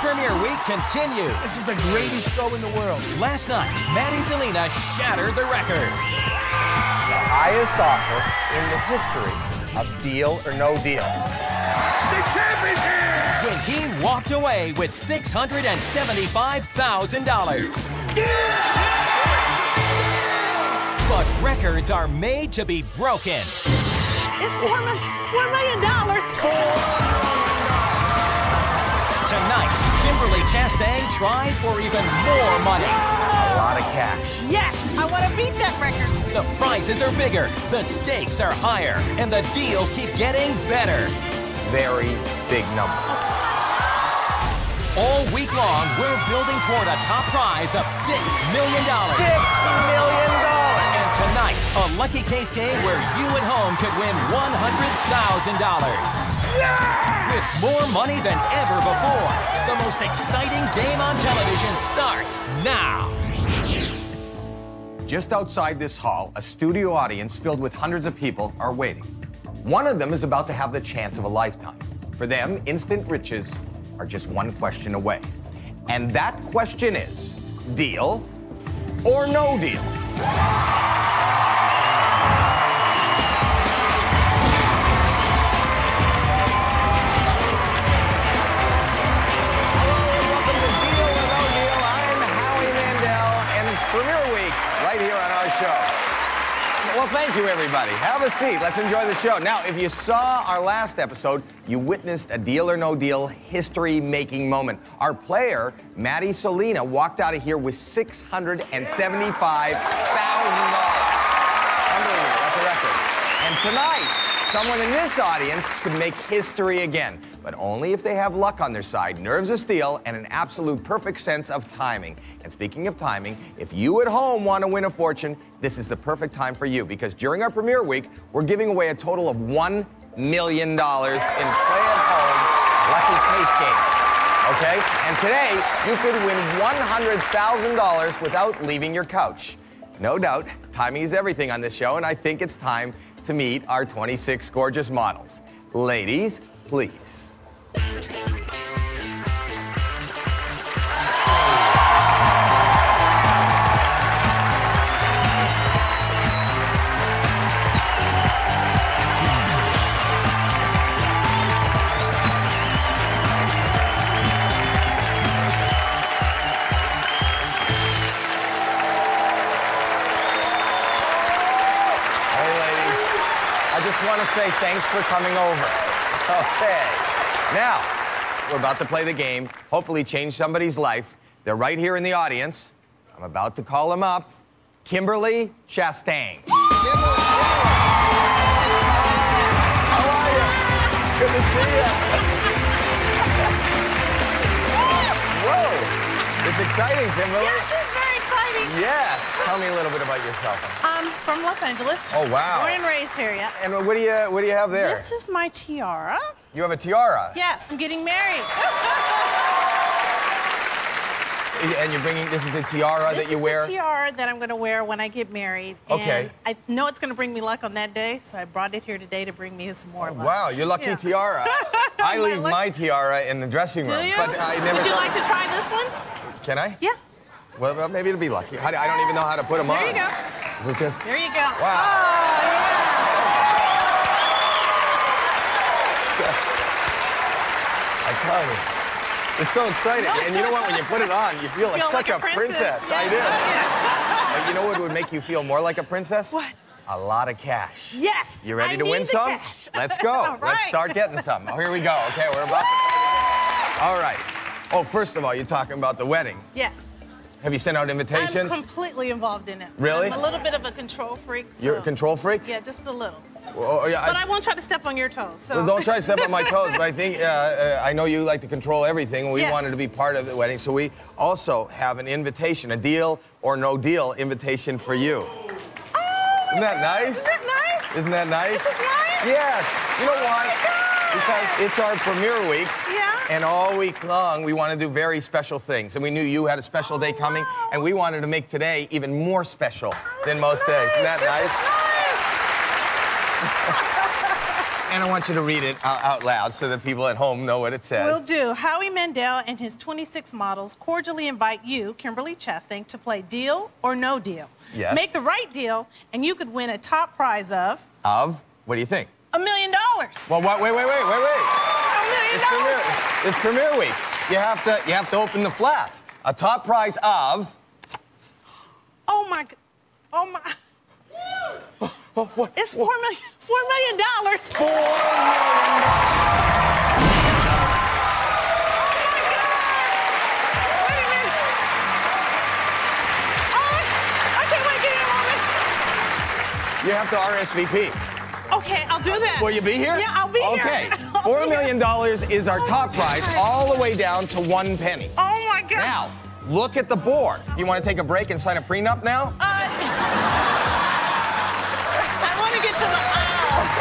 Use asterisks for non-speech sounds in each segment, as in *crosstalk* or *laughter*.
premiere week continues. This is the greatest show in the world. Last night, Maddie Selena shattered the record. The highest offer in the history of Deal or No Deal. The champ is here! When he walked away with $675,000. But records are made to be broken. It's four, mi- four million dollars. Tonight, Kimberly Chastain tries for even more money. A lot of cash. Yes, I want to beat that record. The prizes are bigger, the stakes are higher, and the deals keep getting better. Very big number. All week long, we're building toward a top prize of $6 million. Six million dollars. A lucky case game where you at home could win $100,000. Yeah! With more money than ever before, the most exciting game on television starts now. Just outside this hall, a studio audience filled with hundreds of people are waiting. One of them is about to have the chance of a lifetime. For them, instant riches are just one question away. And that question is deal or no deal? Show. Well, thank you, everybody. Have a seat. Let's enjoy the show. Now, if you saw our last episode, you witnessed a deal or no deal history making moment. Our player, Maddie Selena, walked out of here with $675,000. Unbelievable. That's a record. And tonight, someone in this audience could make history again, but only if they have luck on their side, nerves of steel, and an absolute perfect sense of timing. And speaking of timing, if you at home want to win a fortune, this is the perfect time for you because during our premiere week, we're giving away a total of $1 million in play at home lucky case games. Okay? And today, you could win $100,000 without leaving your couch. No doubt, timing is everything on this show, and I think it's time to meet our 26 gorgeous models. Ladies, please. I just want to say thanks for coming over. Okay. Now, we're about to play the game, hopefully change somebody's life. They're right here in the audience. I'm about to call them up. Kimberly Chastain. Kimberly. How are you? Good to see you. *laughs* Whoa. It's exciting, Kimberly. Yes, it's very exciting. Yes. Tell me a little bit about yourself. I'm from Los Angeles. Oh, wow. Born and raised here, yeah. And what do you what do you have there? This is my tiara. You have a tiara. Yes, I'm getting married. *laughs* And you're bringing this is the tiara this that you is wear. the tiara that I'm going to wear when I get married. Okay. And I know it's going to bring me luck on that day, so I brought it here today to bring me some more oh, luck. Wow, you're lucky Yeah. tiara. *laughs* I leave luck- my tiara in the dressing room, Do you? but I never. Would you like to try this one? Can I? Yeah. Well, well, maybe it'll be lucky. I, I don't even know how to put them on. There you go. Is it just? There you go. Wow. Oh, yeah. It's so exciting. And you know what? When you put it on, you feel like Feel such like a a princess. I do. Yeah. But you know what would make you feel more like a princess? What? A lot of cash. Yes. You ready I to win some? cash. *laughs* Let's go. Let's start getting some. Oh, here we go. Okay, we're about to. All right. Oh, first of all, you're talking about the wedding. Yes. Have you sent out invitations? I'm completely involved in it. Really? I'm a little bit of a control freak. So. You're a control freak? Yeah, just a little. Oh, yeah, But I won't try to step on your toes. So. Well, don't try to step on my toes, but I think uh, uh, I know you like to control everything. We Yes. wanted to be part of the wedding, so we also have an invitation, a deal or no deal invitation for you. Oh, Isn't that nice? Isn't that nice? Isn't that nice? This is nice? Yes. You know why? Because it's our premiere week. Yeah. And all week long, we want to do very special things. And we knew you had a special day coming, wow. and we wanted to make today even more special than most is days. Isn't that nice? *laughs* and I want you to read it out, loud so that people at home know what it says. Will do. Howie Mandel and his 26 models cordially invite you, Kimberly Chastain, to play Deal or No Deal. Yes. Make the right deal, and you could win a top prize of Of? What do you think? a million dollars. Well, what? Wait, wait, wait, wait, wait. A million dollars. it's premiere week. You have to, you have to open the flap. A top prize of. Oh my, oh my. Oh, what? It's four million, *laughs* four million dollars. Four million Wait a minute. Oh, I can't wait to get You have to RSVP. Okay, I'll do that. Will you be here? Yeah, I'll be here. Okay. *laughs* Four million dollars is our Oh top prize, all the way down to one penny. Oh my God. Now, look at the board. You want to take a break and sign a prenup now? Uh, *laughs*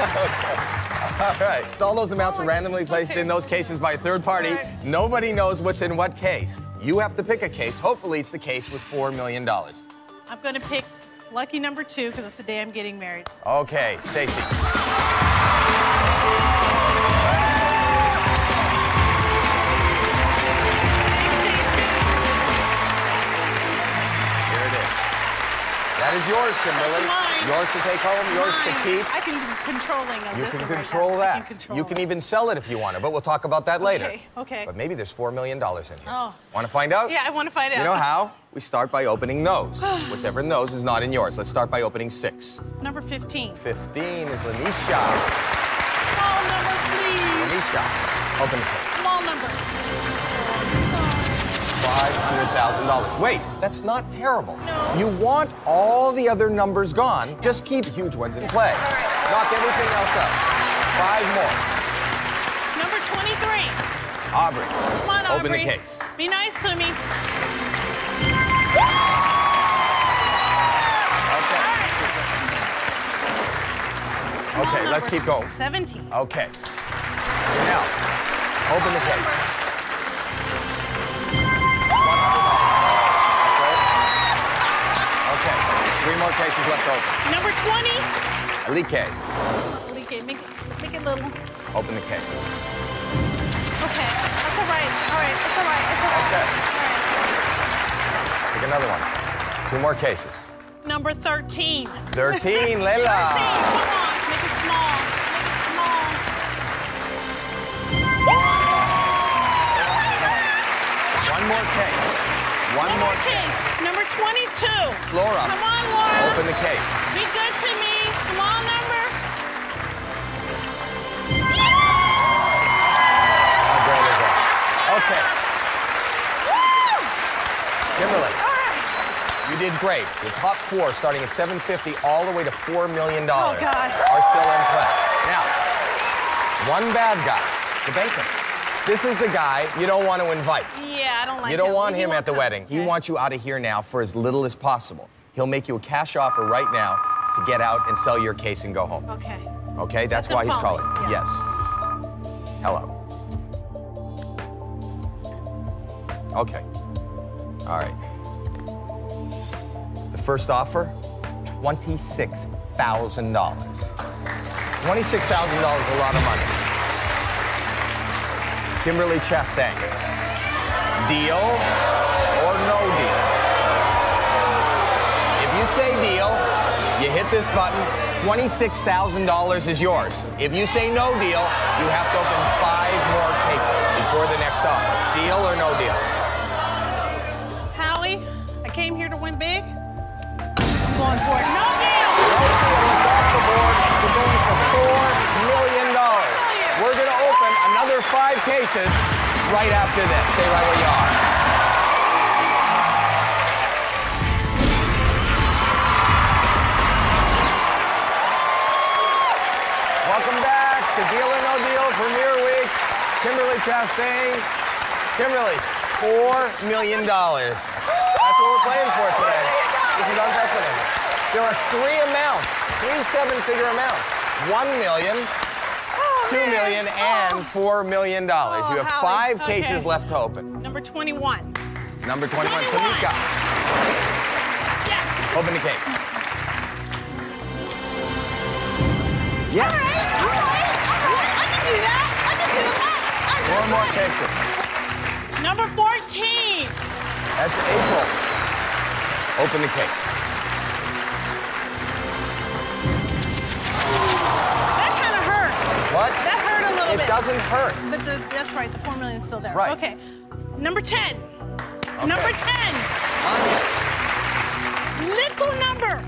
*laughs* All right. So all those amounts are randomly oh, placed in those cases by a third party. Nobody knows what's in what case. You have to pick a case. Hopefully, it's the case with $4 million. I'm going to pick lucky number two because it's the day I'm getting married. Okay, Stacy. That is yours, Kimberly. Yours to take home, yours to keep. I can controlling of You this can one right control that. Can control you can even sell it if you want to, but we'll talk about that later. Okay, okay. But maybe there's $4 million in here. Oh. Want to find out? Yeah, I want to find out. You know how? We start by opening those. *sighs* Whichever nose is not in yours. Let's start by opening six. Number 15. 15 is Lanisha. Small number, please. Lanisha, open the case. Small number. $500,000. Wait, that's not terrible. No. You want all the other numbers gone, just keep huge ones in play. Right. Knock everything else up. Five more. Number 23. Aubrey, Come on, Aubrey. open the case. Be nice to me. Okay. Okay, let's keep going. 17. Okay. Now, open the case. Cases left open. Number 20. Alike, Okay, make it, make it little. open the case. Okay, that's all right. All right, that's all right. That's all right. Okay. All Pick another one. Two more cases. Number 13. 13, *laughs* 13, Come on, make it small. Make it small. One more case. One One more more case. Number 22. Laura. Come on, Laura. Open the case. Be good to me. Small number. They go. Okay, Woo! Kimberly, All right. you did great. The top four, starting at 750 all the way to $4 million, Oh, God. are still in play. Now, one bad guy, the banker. This is the guy you don't want to invite. Yeah, I don't like You don't him. want him at the come. wedding. He wants you out of here now for as little as possible. He'll make you a cash offer right now to get out and sell your case and go home. Okay. Okay? That's, That's why he's calling. yeah. Yes. Hello. Okay. All right. The first offer $26,000. $26,000 is a lot of money. Kimberly Chastain. Deal or no deal? If you say deal, you hit this button, $26,000 is yours. If you say no deal, you have to open five more cases before the next offer. Deal or no deal? Howie, I came here to win big. I'm going for it. No deal. No deal, it's off the board. We're going for $4 million. Million. We're going to open another five cases right after this. Stay right where you are. Welcome back to Deal or No Deal Premiere Week. Kimberly Chastain. Kimberly, $4 million. That's what we're playing for today. This is unprecedented. There are three amounts, three seven-figure amounts. One million, $2 million and $4 million. Oh, you have Hallie. five okay. cases left to open. Number 21. Number 21. 21. Samika. Yes. Open the case. Yes. All right. All right. All right. I can do that. I can do that. I can Four more cases. Number 14. That's April. Open the case. What? That hurt a little It bit. It doesn't hurt. But the, that's right, the 4 million is still there. Right. Okay. Number 10. Number 10. Anya. Little number.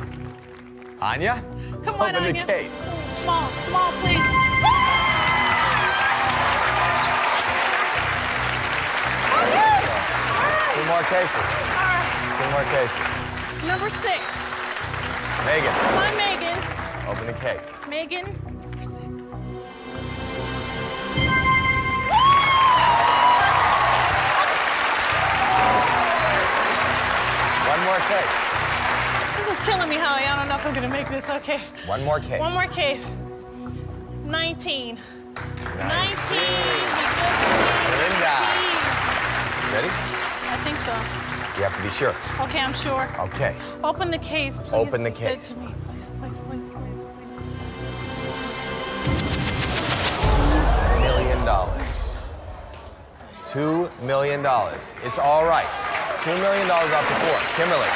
Anya? Come on, Open Anya. the case. Small, small, please. Two more cases. All right. Two more cases. Number six. Megan, Come on, Megan. open the case. Megan. More case. This is killing me, Holly. I don't know if I'm gonna make this. Okay. One more case. One more case. 19. 19. Linda. Ready? I think so. You have to be sure. Okay, I'm sure. Okay. Open the case, please. Open the case. to. Please, please, please, please, please. Million dollars. Two million dollars. It's all right. Two million dollars off the board. Kimberly.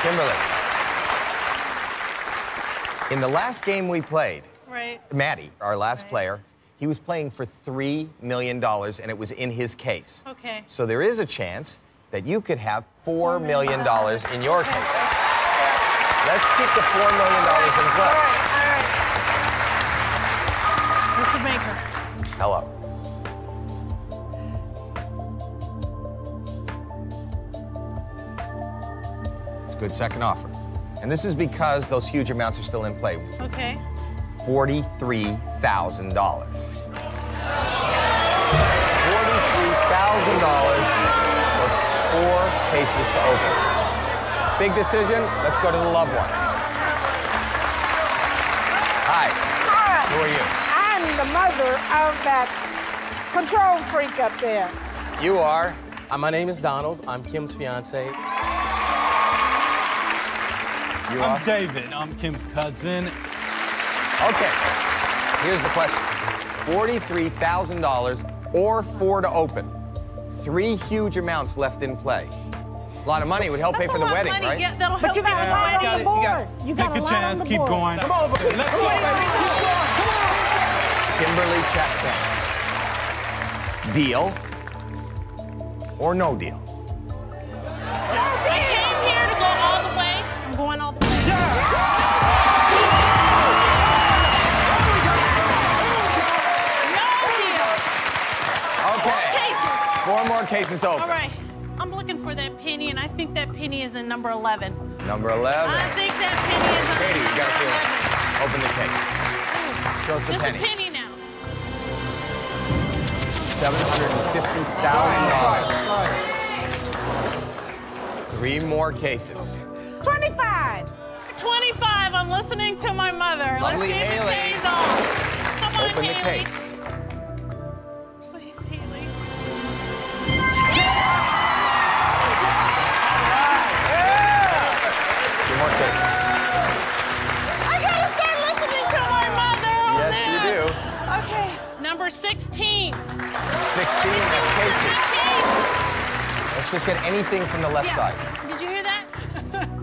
Kimberly. In the last game we played, Right. Maddie, our last Right. player, he was playing for $3 million and it was in his case. Okay. So there is a chance that you could have $4 million in your case. Let's keep the $4 million in All play. Good second offer. And this is because those huge amounts are still in play. Okay. $43,000. $43,000 for four cases to open. Big decision. Let's go to the loved ones. Hi. Hi, Who are you? I'm the mother of that control freak up there. You are. My name is Donald. I'm Kim's fiance. You. I'm David. I'm Kim's cousin. Okay. Here's the question $43,000 or four to open. Three huge amounts left in play. A lot of money It would help pay for the wedding, money. right? Yeah, that'll But help you got me a lot with the on wedding. the you board. gotta You got take a a lot on chance, the keep board. going. Come on, baby. Let's go, baby. Keep going. Come on. Kimberly Chastain. Deal or no deal? Cases to open. All right. I'm looking for that penny, and I think that penny is in number 11. Number 11. I think that penny is in Katie, you got a number feeling. Open the case. Show us the Just penny. a penny now. $750,000. Three more cases. 25. 25. I'm listening to my mother. Lovely Let's see if Haley. it pays off. Come on, Open the case. Number 16. 16, that's cases. Let's just get anything from the left Yeah. side. Did you hear that?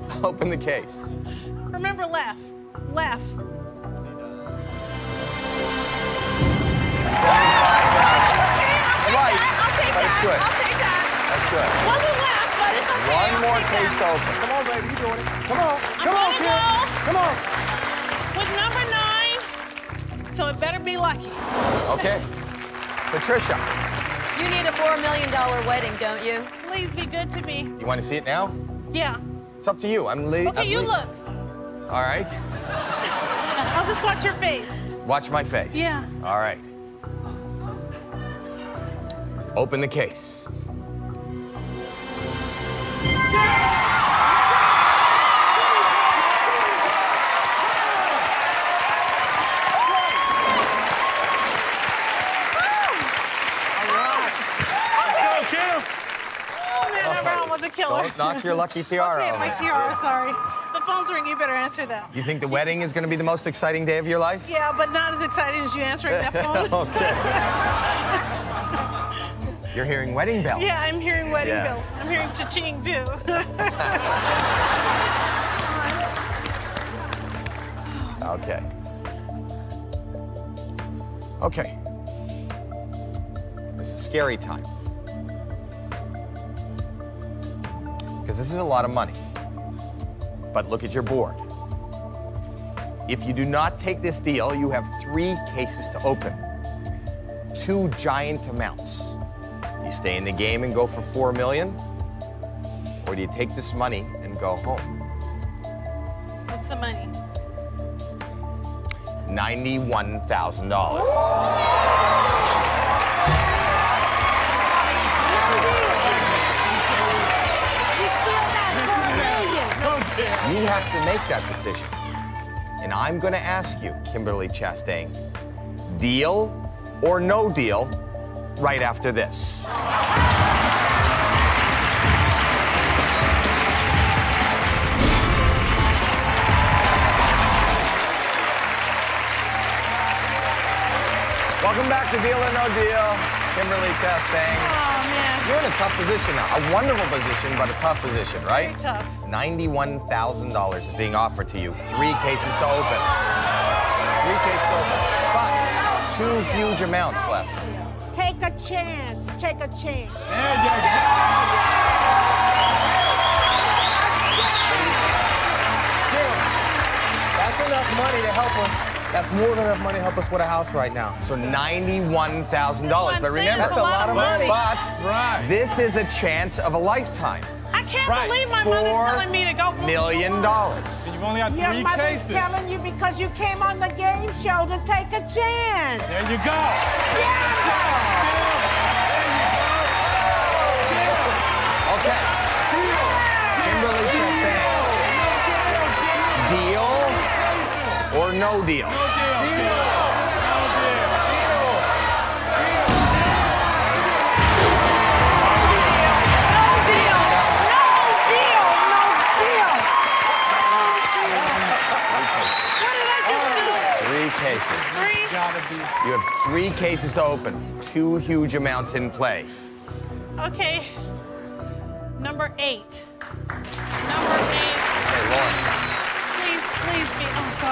*laughs* Open the case. Remember left. Left. Right, I'll but it's good. I'll take that. That's good. Wasn't left, but it's okay. One I'll more case to open. Come on, baby. You doing it. Come on. I'm Come on, gonna go Come on. with number nine. So it better be lucky. Okay. Patricia, You need a $4 million wedding, don't you? Please be good to me. you want to see it now? Yeah. It's up to you. I'm leaving. Okay, you look. All right. *laughs* I'll just watch your face. Watch my face. Yeah. All right. Open the case. Go, Kim. Oh man, that round was a killer. Don't knock your lucky *laughs* tiara Okay, my tiara, sorry. The phone's ringing, you better answer that. You think the wedding is going to be the most exciting day of your life? Yeah, but not as exciting as you answering that phone. *laughs* okay. You're hearing wedding bells. Yeah, I'm hearing wedding Yes. bells. I'm hearing cha-ching too. *laughs* Okay. Okay. This is scary time. Because this is a lot of money. But look at your board. If you do not take this deal, you have three cases to open. Two giant amounts. You stay in the game and go for four million? Or do you take this money and go home? What's the money? $91,000. You have to make that decision. And I'm going to ask you, Kimberly Chastain, deal or no deal right after this. Welcome back to Deal or No Deal. Kimberly Chastain. Oh You're in a tough position now. A wonderful position, but a tough position, right? very tough. $91,000 is being offered to you. Three cases to open. Three cases to open. But two huge amounts left. Take a chance. Take a chance. There you go. That's enough money to help us. That's more than enough money to help us with a house right now. So $91,000. But remember, That's a lot of money. But Right. this is a chance of a lifetime. I can't Right. believe my mother's telling me to go. million dollars. You've only got Your mother's cases. telling you because you came on the game show to take a chance. There you go. Yeah. Okay. Deal. Kimberly Chastain. Deal or no deal? No Three cases. Three. You have three cases to open. Two huge amounts in play. Okay. Number eight. Number eight. Okay, Lauren.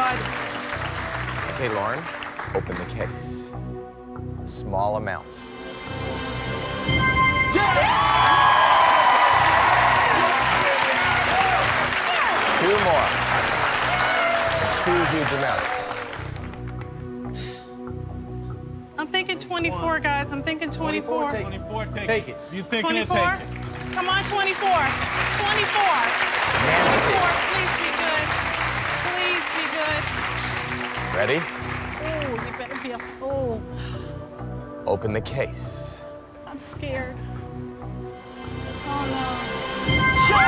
God. Okay, Lauren, open the case. Small amount. Two more. Two huge amounts. I'm thinking 24, guys. I'm thinking 24. 24, 24, take, Take it. You think 24? take it. Come on, 24. 24. 24. Please. Please Ready? Oh, you better be a. Oh, Open the case. I'm scared. Oh no.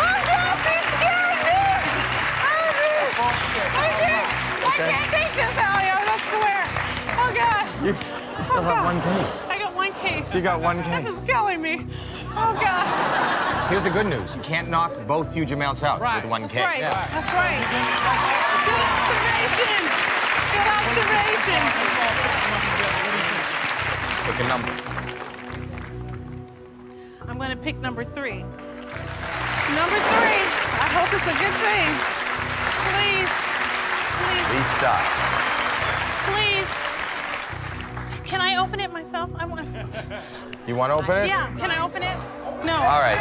Oh God, she scared me. Oh, dude. I can't, I can't take this, Elliot. I swear. Oh God. You, you still Oh, have God. one case. I got one case. You got one case. This is killing me. Oh God. Here's the good news. You can't knock both huge amounts out Right. with one That's case. right. That's right. Good observation. Good observation. Pick a number. I'm going to pick number three. Number three. I hope it's a good thing. Please. Please. Lisa. Can I open it myself? I want. *laughs* you want to open it? Yeah. Can I open it? No. All right.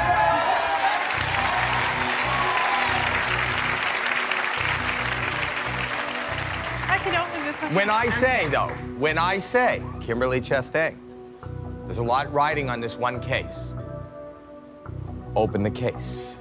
I can open this. one. When I say, though, when I say Kimberly Chastain, there's a lot riding on this one case. Open the case.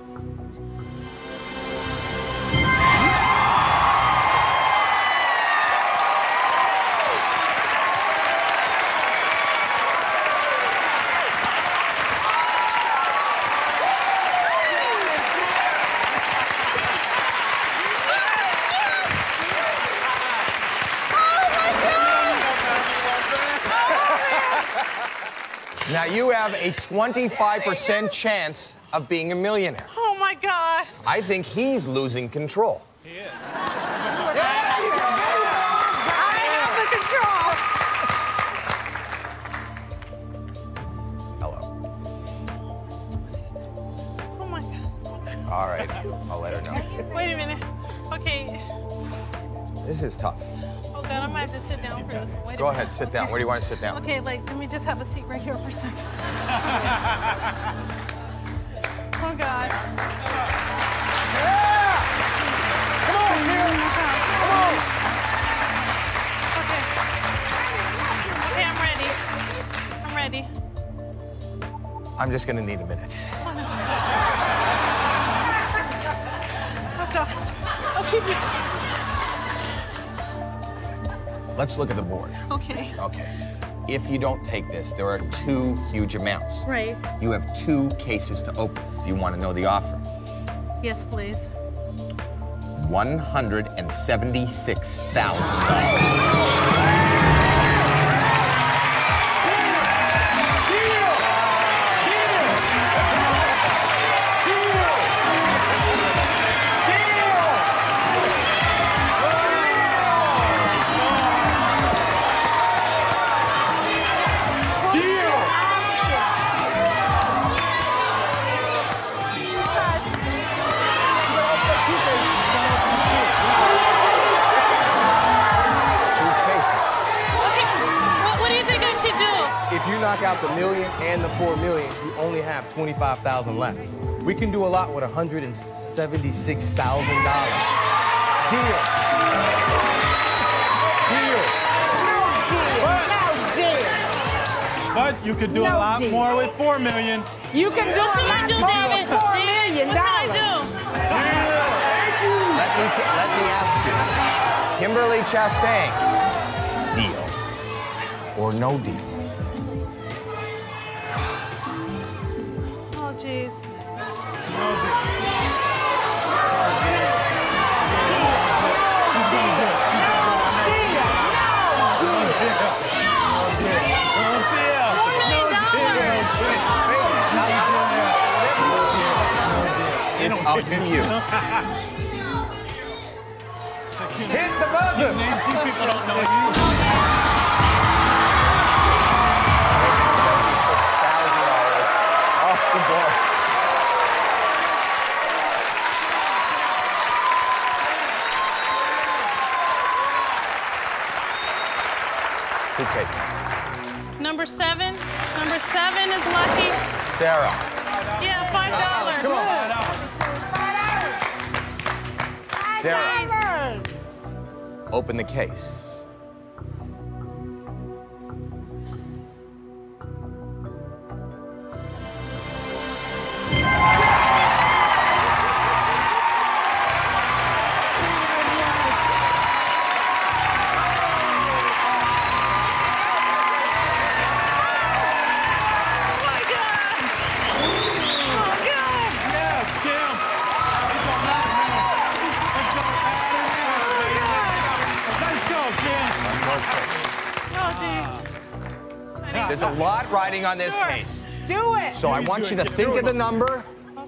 have a 25% chance of being a millionaire. Oh, my God. I think he's losing control. He is. Oh All right, I'll let her know. Wait a minute. Okay. This is tough. Oh, God, I might have to sit down for this one. Wait Go ahead, sit down. Okay. Where do you want to sit down? Okay, like, let me just have a seat right here for a second. *laughs* oh God. Come on, Kim. Come on. Okay. Okay, I'm ready. I'm ready. I'm just gonna need a minute. Oh, no. Oh God. I'll keep you. Let's look at the board. Okay. Okay. If you don't take this, there are two huge amounts. Right. You have two cases to open. Do you want to know the offer? Yes, please. $176,000. 25,000 left. We can do a lot with $176,000. Deal. Deal. But you could do a lot deal. more with four million. You can do What a lot do, more David? with four David, million what should dollars. Let me, let me ask you. Kimberly Chastain, deal or no deal? It's up to you. Hit the buzzer. Name two people don't know you. $176,000 off the board. Two cases. Number seven. Number seven is lucky. Sarah, Yeah, five dollars. come on. Five dollars. Sarah, open the case. There's a lot riding on this Sure. case. Do it. So I want you to think of the number,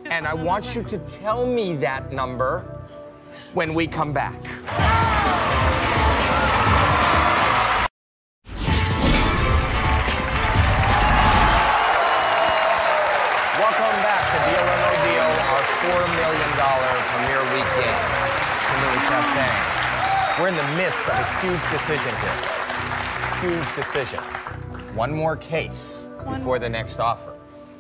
and I want you to tell me that number when we come back. Welcome back to Deal or No Deal, our $4 million premiere weekend. Kimberly Chastain. We're in the midst of a huge decision here. Huge decision. One more case before the next offer.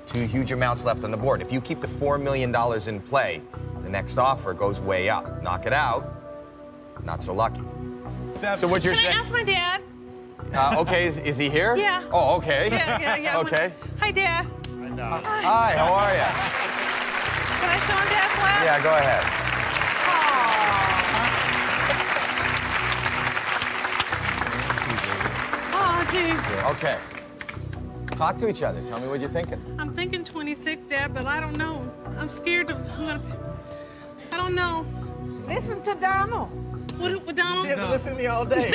Two huge amounts left on the board. If you keep the $4 million in play, the next offer goes way up. Knock it out, not so lucky. So what you're saying? Can I ask my dad? Uh, okay, is, is he here? Yeah. Oh, okay. Yeah, yeah, yeah. *laughs* okay. Hi, Dad. Hi, Hi how are you? Can I sit on Dad's lap? Yeah, go ahead. Okay. Talk to each other. Tell me what you're thinking. I'm thinking 26, Dad, but I don't know. I'm scared of. I'm gonna. I don't know. Listen to Donald. What, what Donald? She has to listen to me all day.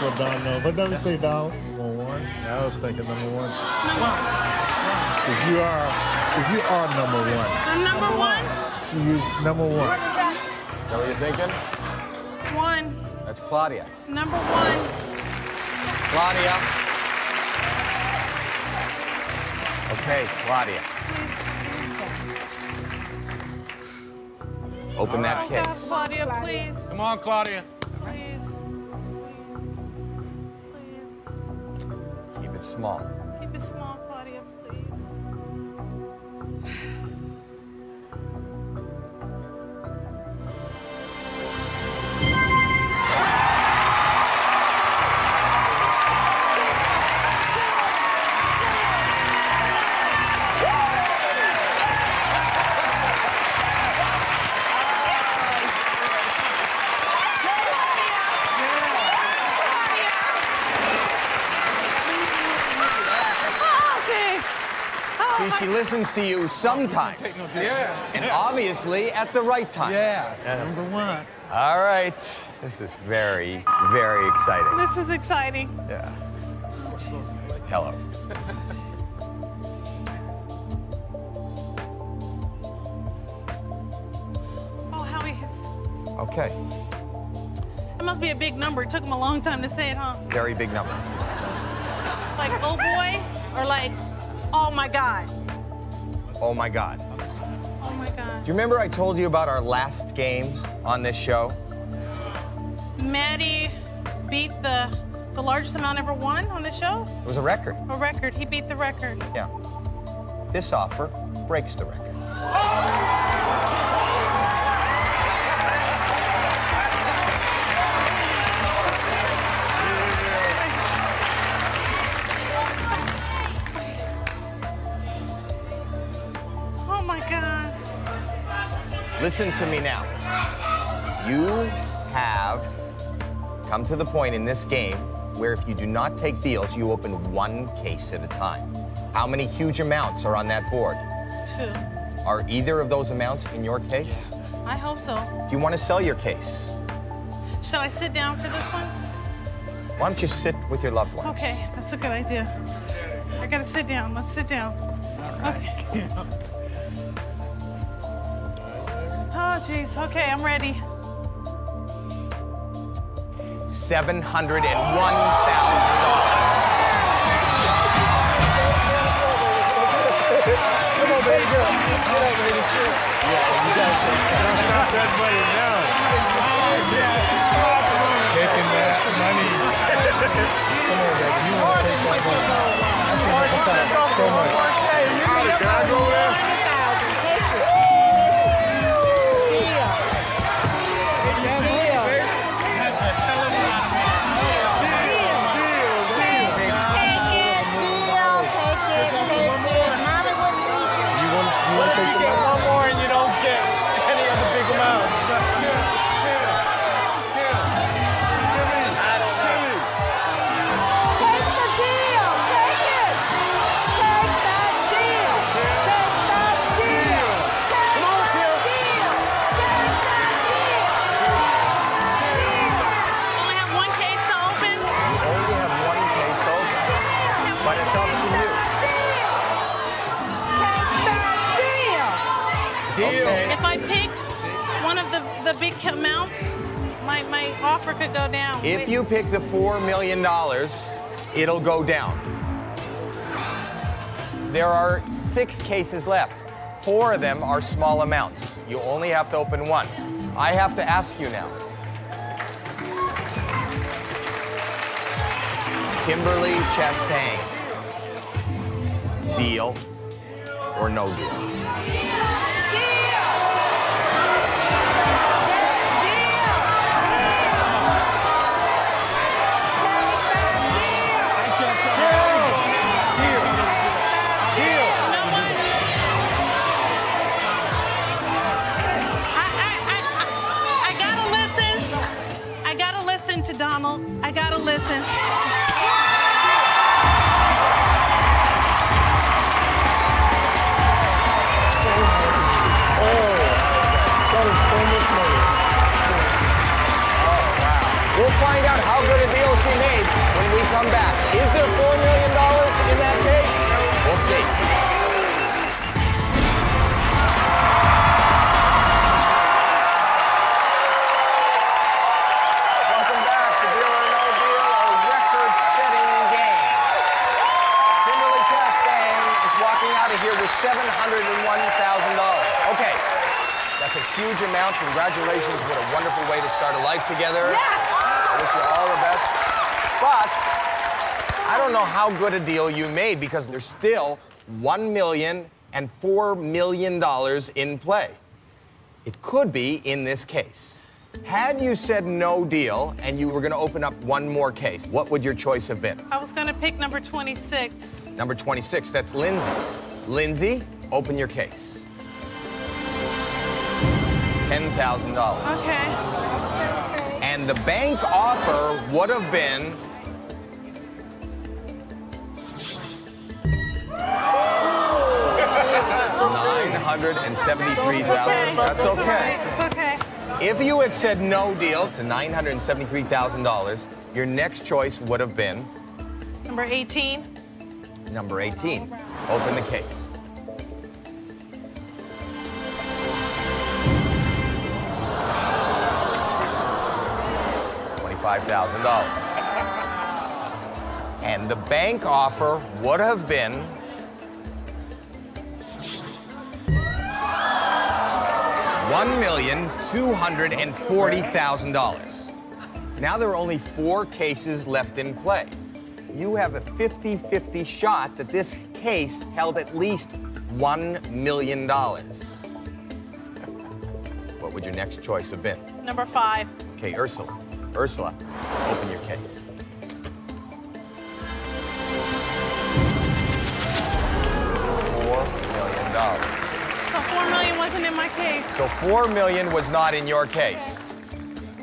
Well, Don, no. But let me say, Don, number one. I was thinking number one. Number one. If you are, if you are number one, I'm number one. she is number one. Is that what you're thinking? One. That's Claudia. Number one. Claudia. Okay, Claudia. Open that case. Claudia, please. Come on, Claudia. Please. Please. Keep it small. She listens to you sometimes. Yeah. And obviously at the right time. Yeah. Number one. All right. This is very, very exciting. This is exciting. Yeah. Hello. Oh, Howie, it's- Okay. it must be a big number. It took him a long time to say it, huh? Very big number. Like, oh boy, or like, oh my God. Oh my God. Oh my God. Do you remember I told you about our last game on this show? Maddie beat the the largest amount ever won on the show. It was a record. A record. He beat the record. Yeah. This offer breaks the record. Oh Listen to me now. You have come to the point in this game where if you do not take deals, you open one case at a time. How many huge amounts are on that board? Two. Are either of those amounts in your case? I hope so. Do you want to sell your case? Shall I sit down for this one? Why don't you sit with your loved ones? Okay, that's a good idea. I gotta sit down. Let's sit down. Okay. *laughs* Oh, jeez. Okay, I'm ready. Seven hundred and one thousand Come on, baby girl. Get up, baby. Yeah, you gotta take that. Knock that money down. Taking that money. Come on, baby. You want to take that money. That's going to help us out so much. Can I go the, big amounts, my, my offer could go down. If Wait. you pick the $4 million, it'll go down. There are six cases left. Four of them are small amounts. You only have to open one. I have to ask you now. Kimberly Chastain. Deal or no deal? Out how good a deal she made when we come back. Is there $4 million in that case? We'll see. Welcome back to Deal or No Deal, a record-setting game. Kimberly Chastain is walking out of here with $701,000. Okay, that's a huge amount. Congratulations. What a wonderful way to start a life together. Yes! I wish you all the best. But I don't know how good a deal you made because there's still $1 million and $4 million in play. It could be in this case. Had you said no deal and you were going to open up one more case, what would your choice have been? I was gonna pick number 26. Number 26, that's Lindsay. Lindsay, open your case. $10,000. Okay. And the bank offer would have been 973,000. That's okay. It's okay. If you had said no deal to nine hundred and seventy-three thousand dollars, your next choice would have been Number 18. number eighteen. Open the case. Twenty-five thousand dollars. And the bank offer would have been one million two hundred and forty thousand dollars. Now there are only four cases left in play. You have a 50-50 shot that this case held at least one million dollars. What would your next choice have been? Number 5. Okay, Ursula. Ursula, open your case. Four million dollars. So 4 million wasn't in my case. So four million was not in your case.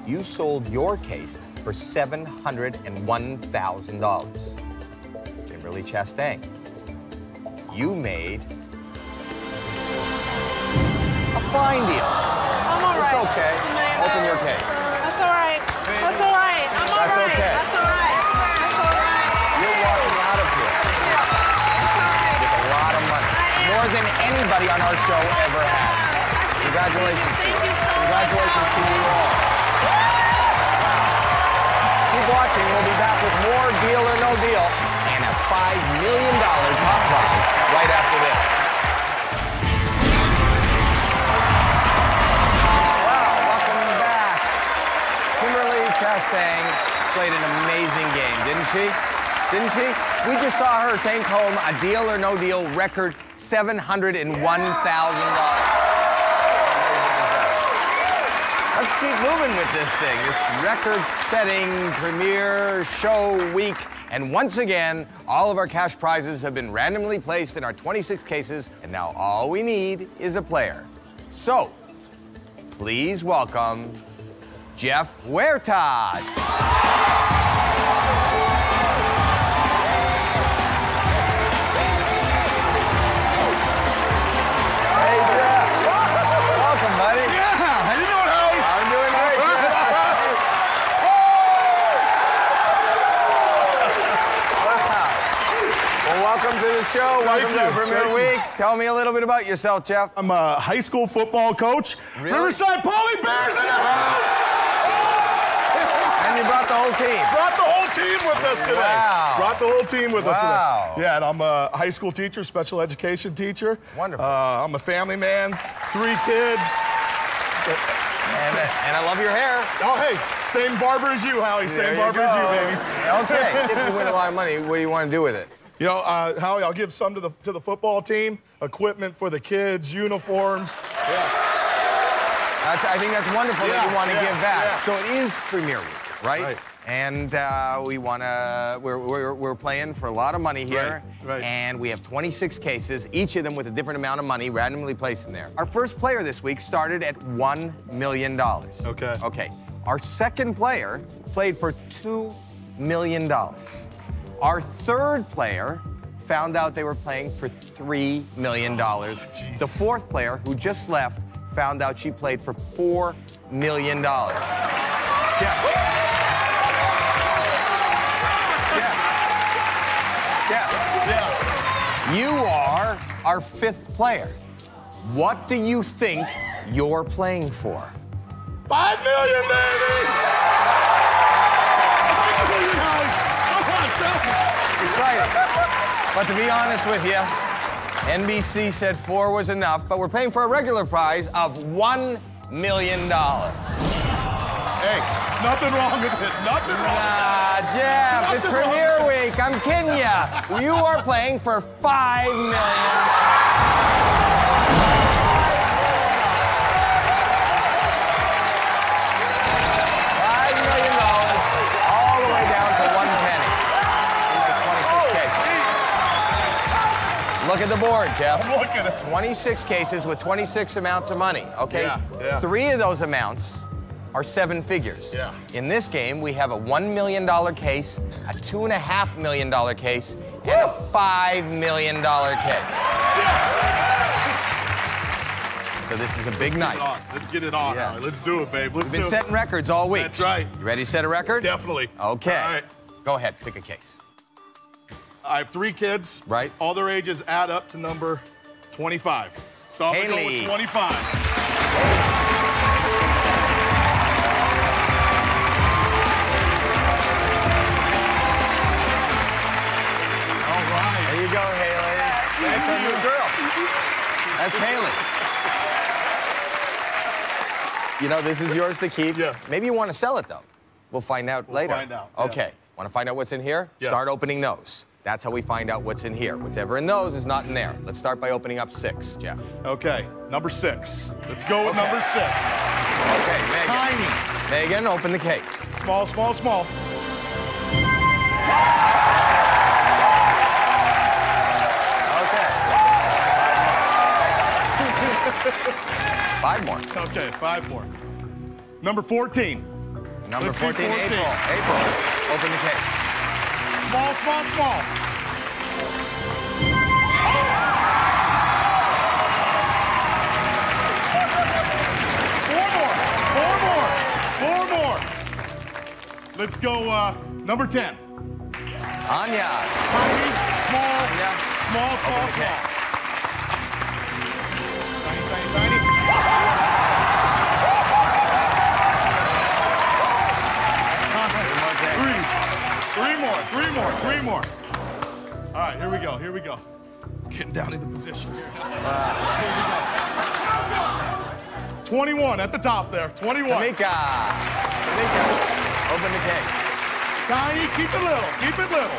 You sold your case for seven hundred and one thousand dollars. Kimberly Chastain. You made a fine deal. I'm all right. It's okay. It's a million Open your case. Anybody on our show ever has. Congratulations. Thank you so much. Congratulations to you all. Keep watching. We'll be back with more Deal or No Deal and a $5 million top prize right after this. Wow, welcome back. Kimberly Chastain played an amazing game, didn't she? Didn't she? We just saw her take home a Deal or No Deal record $701,000. Let's keep moving with this thing. This record-setting premiere show week. And once again, all of our cash prizes have been randomly placed in our 26 cases, and now all we need is a player. So, please welcome Jeff Huerta. The show. Welcome to you. the premiere Thank you. week. Tell me a little bit about yourself, Jeff. I'm a high school football coach. Really? Riverside Poly Bears in the house! *laughs* And you brought the whole team. Brought the whole team with us today. Wow. Brought the whole team with us Wow. today. Yeah, and I'm a high school teacher, special education teacher. Wonderful. Uh, I'm a family man, three kids. And, uh, and I love your hair. Oh, hey, same barber as you, Howie. There Same barber as you, baby. Okay. if you *laughs* win a lot of money, what do you want to do with it? You know, uh, Howie, I'll give some to the to the football team, equipment for the kids, uniforms. That's, I think that's wonderful that Yeah, you want to yeah, give back. yeah. So it is Premiere Week, right? Right. And uh, we want to, we're, we're, we're playing for a lot of money here. Right, right. And we have 26 cases, each of them with a different amount of money randomly placed in there. Our first player this week started at $1 million. Okay. Okay. Our second player played for $2 million. Our third player found out they were playing for $3 million. Oh, jeez. the fourth player, who just left, found out she played for $4 million. Jeff. Jeff. Jeff. Yeah. You are our fifth player. What do you think you're playing for? Five million, baby! Me. Excited. But to be honest with you, NBC said four was enough, but we're paying for a regular prize of $1 million. Hey, nothing wrong with it. Nothing wrong. Ah, Jeff, it's Nothing wrong. premiere week. I'm kidding ya. You are playing for five million. Look at the board, Jeff. *laughs* I'm looking at 26 cases with 26 amounts of money, okay? Yeah, yeah. Three of those amounts are seven figures. Yeah. In this game, we have a $1 million case, a $2.5 million case, and a $5 million case. So this is a big night. On. Let's get it on. Yes. All right, let's do it, babe. Let's We've been setting records all week. That's right. You ready to set a record? Definitely. Okay. All right. Go ahead, pick a case. I have three kids. Right. All their ages add up to number 25. So I'm gonna go with 25. All right. There you go, Haley. That's our new girl. That's Haley. You know, this is yours to keep. Yeah. Maybe you want to sell it, though. We'll find out We'll later. find out, yeah. Okay. Want to find out what's in here? Yes. Start opening those. That's how we find out what's in here. Whatever in those is not in there. Let's start by opening up six, Jeff. Okay, number six. Let's go with Okay. number six. Okay, Megan. Tiny. Megan, open the case. Small, small, small. Okay. Five more. *laughs* Okay, five more. Number 14. Number Let's 14, 14. April. April, open the case. Small, small, small. Four more. Four more. Four more. Let's go, uh, number 10. Anya. Tiny, small, Yeah. small, small, small. Tiny, tiny, tiny. More, three more, three more. All right, here we go, here we go. Getting down into position here. Here we go. 21 at the top there, 21. Tamika. Tamika, open the case. Tiny, keep it little, keep it little.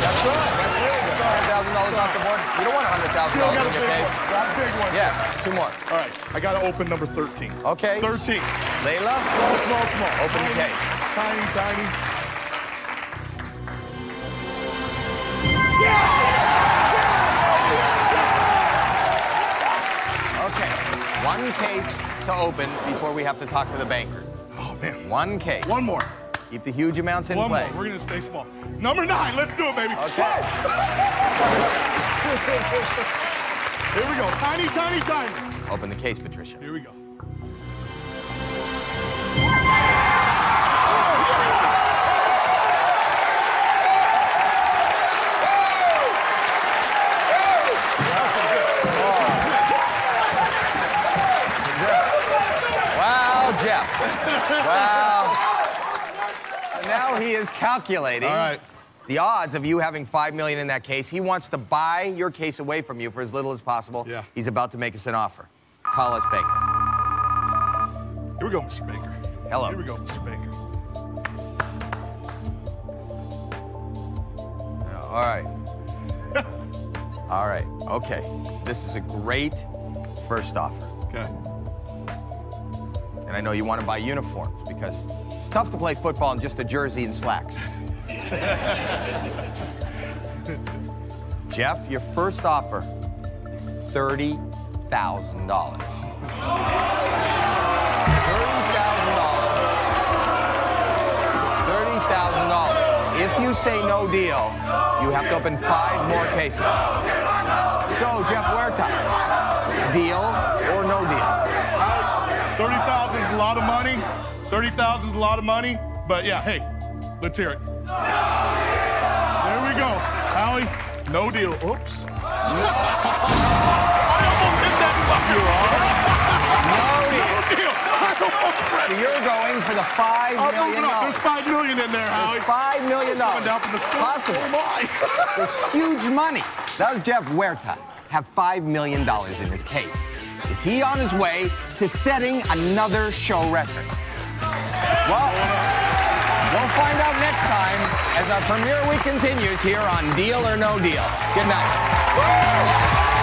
That's good. That's really good. $100,000 off the board. You don't want $100,000 Still got a in your case. got a big one. Yes, two more. All right, I gotta open number 13. Okay. 13. Layla, Small, small, small. Open the case. Tiny, tiny. Okay. One case to open before we have to talk to the banker. Oh, man. One case. One more. Keep the huge amounts in One play. more. We're gonna stay small. Number nine. Let's do it, baby. Okay. *laughs* Here we go. Tiny, tiny, tiny. Open the case, Patricia. Here we go. Is calculating All right. the odds of you having five million in that case. He wants to buy your case away from you for as little as possible. Yeah. He's about to make us an offer. Call us Banker. Here we go, Mr. Banker. Hello. Here we go, Mr. Banker. Uh, all right. *laughs* All right. Okay. This is a great first offer. Okay. And I know you want to buy uniforms because it's tough to play football in just a jersey and slacks. Jeff, your first offer is $30,000. $30,000. $30,000. If you say no deal, you have to open five more cases. So, Jeff Huerta, deal or no deal? 30,000 30,000 is a lot of money. But yeah, hey, let's hear it. There we go. Howie, no deal. Oops. *laughs* I almost hit that sucker. No deal. No deal. *laughs* I almost So pressed it. you're going for the five oh, I'm million moving up. There's dollars. five million in there, Howie. There's five million Coming dollars. down from the sky. Possible. Oh my. *laughs* There's huge money. That was Jeff Huerta. have $5 million in his case. Is he on his way to setting another show record? Well, we'll find out next time as our premiere week continues here on Deal or No Deal. Good night.